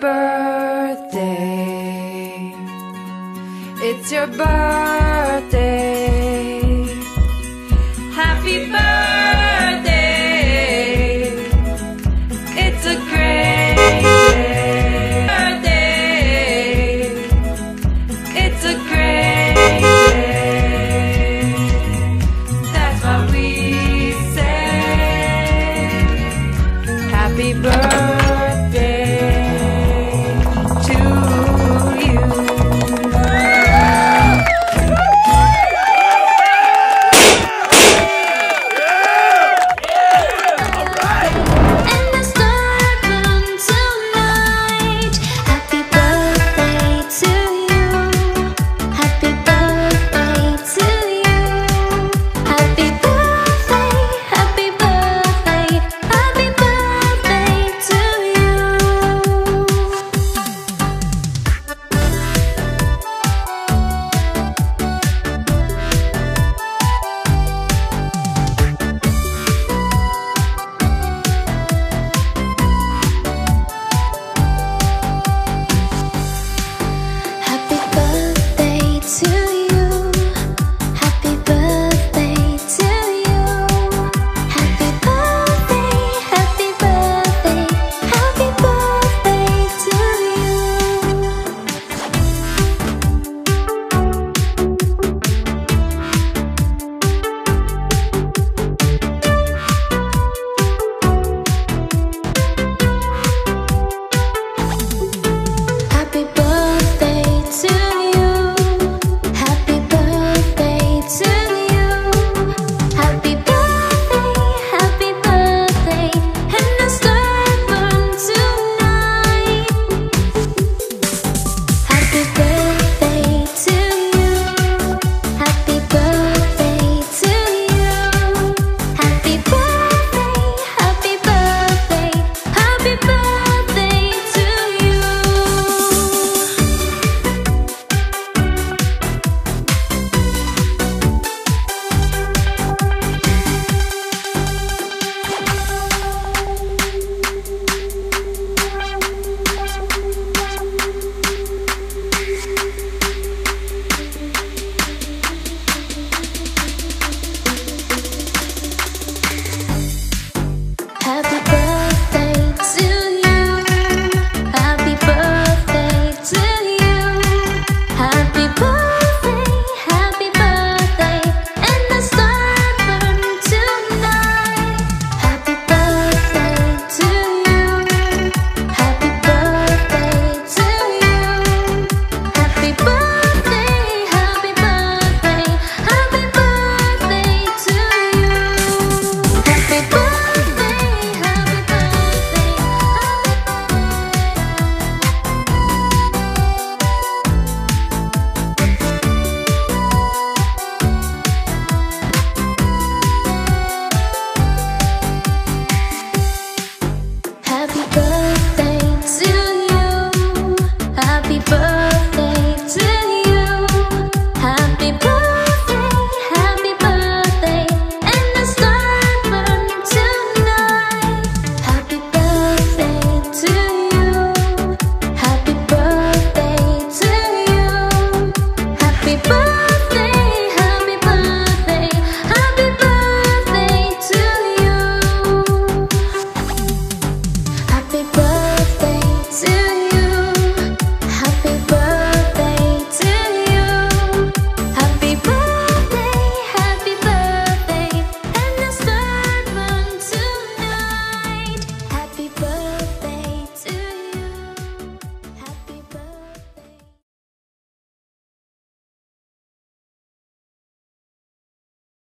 Birthday. It's your birthday.